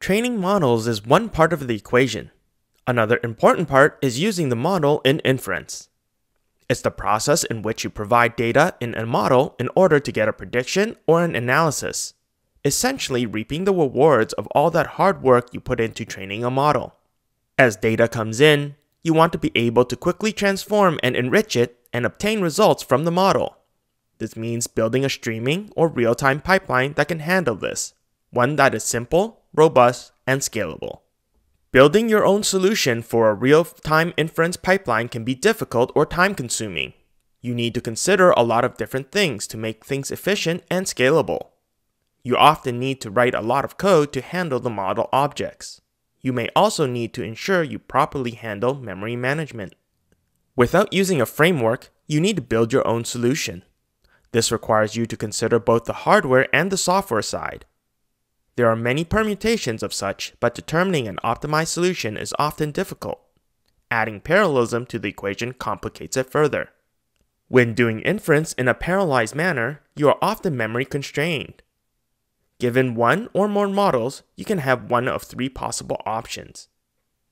Training models is one part of the equation. Another important part is using the model in inference. It's the process in which you provide data in a model in order to get a prediction or an analysis, essentially reaping the rewards of all that hard work you put into training a model. As data comes in, you want to be able to quickly transform and enrich it and obtain results from the model. This means building a streaming or real time pipeline that can handle this, one that is simple, robust, and scalable. Building your own solution for a real time inference pipeline can be difficult or time consuming. You need to consider a lot of different things to make things efficient and scalable. You often need to write a lot of code to handle the model objects. You may also need to ensure you properly handle memory management. Without using a framework, you need to build your own solution. This requires you to consider both the hardware and the software side. There are many permutations of such, but determining an optimized solution is often difficult. Adding parallelism to the equation complicates it further. When doing inference in a parallelized manner, you are often memory constrained. Given one or more models, you can have one of three possible options.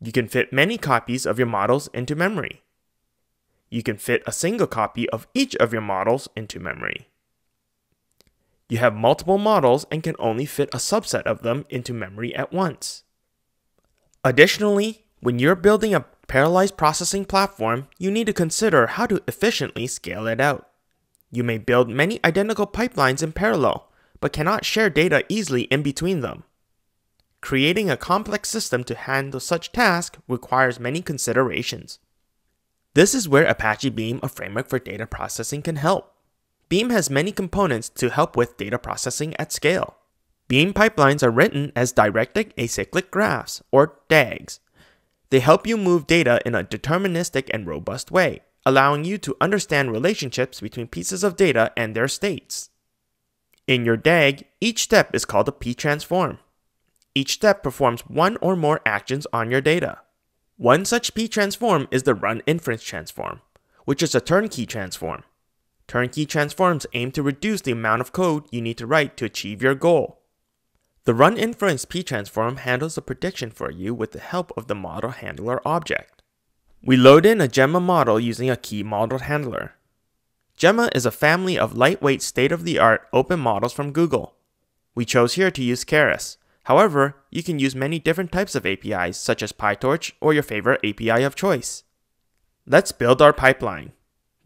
You can fit many copies of your models into memory. You can fit a single copy of each of your models into memory. You have multiple models and can only fit a subset of them into memory at once. Additionally, when you're building a parallelized processing platform, you need to consider how to efficiently scale it out. You may build many identical pipelines in parallel, but cannot share data easily in between them. Creating a complex system to handle such tasks requires many considerations. This is where Apache Beam, a framework for data processing, can help. Beam has many components to help with data processing at scale. Beam pipelines are written as directed acyclic graphs, or DAGs. They help you move data in a deterministic and robust way, allowing you to understand relationships between pieces of data and their states. In your DAG, each step is called a p-transform. Each step performs one or more actions on your data. One such p-transform is the run inference transform, which is a turnkey transform. Turnkey transforms aim to reduce the amount of code you need to write to achieve your goal. The run inference p-transform handles the prediction for you with the help of the model handler object. We load in a Gemma model using a key model handler. Gemma is a family of lightweight state-of-the-art open models from Google. We chose here to use Keras. However, you can use many different types of APIs such as PyTorch or your favorite API of choice. Let's build our pipeline.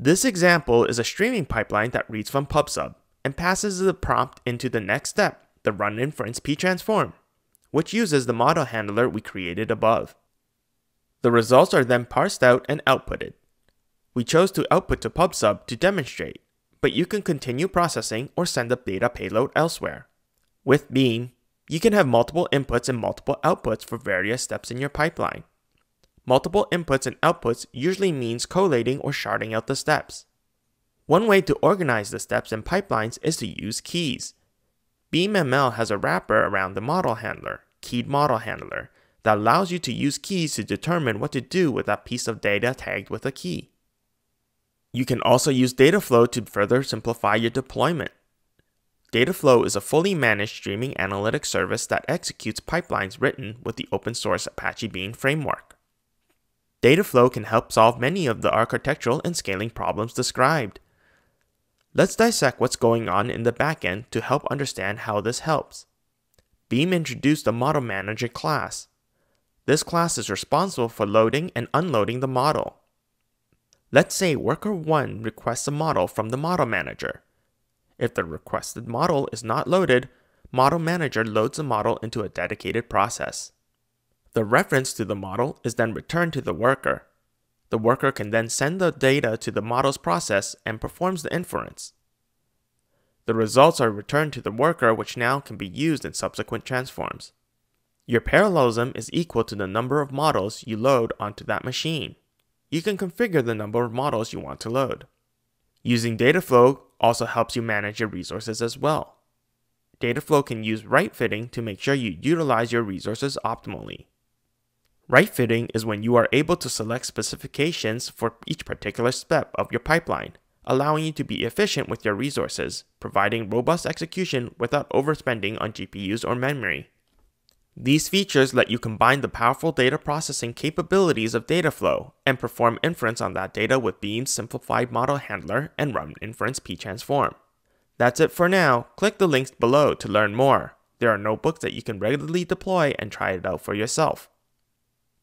This example is a streaming pipeline that reads from PubSub and passes the prompt into the next step, the run inference p-transform, which uses the model handler we created above. The results are then parsed out and outputted. We chose to output to PubSub to demonstrate, but you can continue processing or send the data payload elsewhere. With Beam, you can have multiple inputs and multiple outputs for various steps in your pipeline. Multiple inputs and outputs usually means collating or sharding out the steps. One way to organize the steps in pipelines is to use keys. BeamML has a wrapper around the model handler, keyed model handler, that allows you to use keys to determine what to do with that piece of data tagged with a key. You can also use Dataflow to further simplify your deployment. Dataflow is a fully managed streaming analytics service that executes pipelines written with the open source Apache Beam framework. Dataflow can help solve many of the architectural and scaling problems described. Let's dissect what's going on in the backend to help understand how this helps. Beam introduced the Model Manager class. This class is responsible for loading and unloading the model. Let's say worker 1 requests a model from the model manager. If the requested model is not loaded, model manager loads the model into a dedicated process. The reference to the model is then returned to the worker. The worker can then send the data to the model's process and performs the inference. The results are returned to the worker which now can be used in subsequent transforms. Your parallelism is equal to the number of models you load onto that machine you can configure the number of models you want to load. Using Dataflow also helps you manage your resources as well. Dataflow can use right fitting to make sure you utilize your resources optimally. Right fitting is when you are able to select specifications for each particular step of your pipeline, allowing you to be efficient with your resources, providing robust execution without overspending on GPUs or memory. These features let you combine the powerful data processing capabilities of Dataflow and perform inference on that data with Beam's simplified model handler and run inference p-transform. That's it for now. Click the links below to learn more. There are notebooks that you can regularly deploy and try it out for yourself.